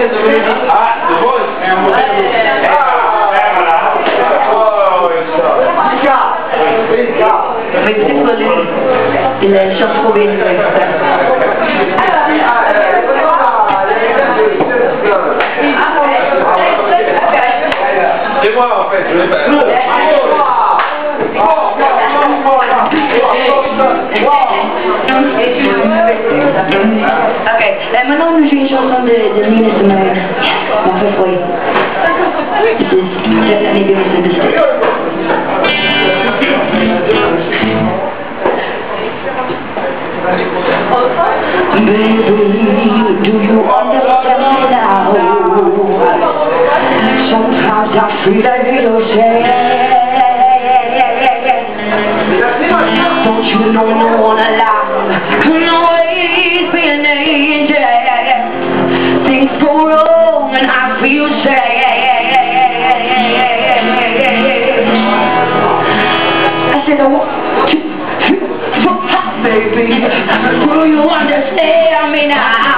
get the music. All right, the voice, C'est moi en fait, je vais faire. Okay, and my name the, the Nina Simone. Well, halfway. This is definitely doing the. Baby, do you understand me now? Sometimes I feel like little sad. Don't you know no one you know Baby, will you understand? me now?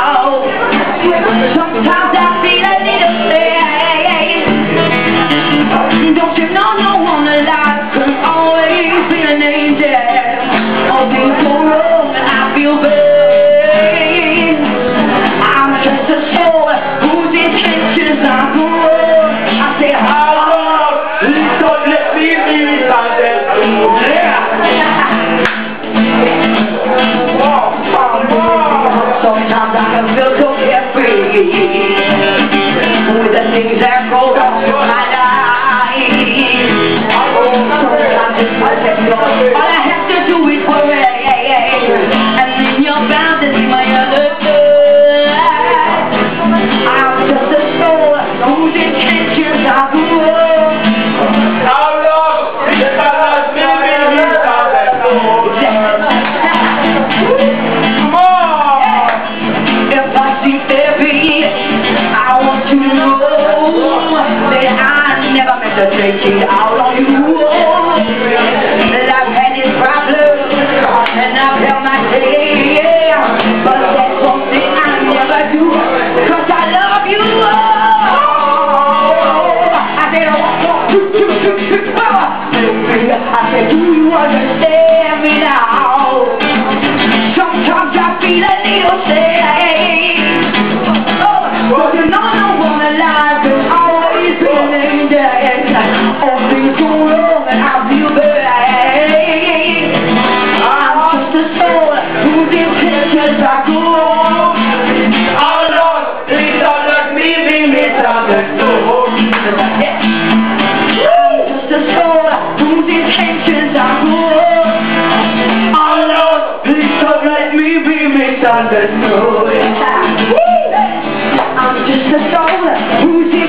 with the things that go my life. I said, do you understand me now? I'm just a soul who's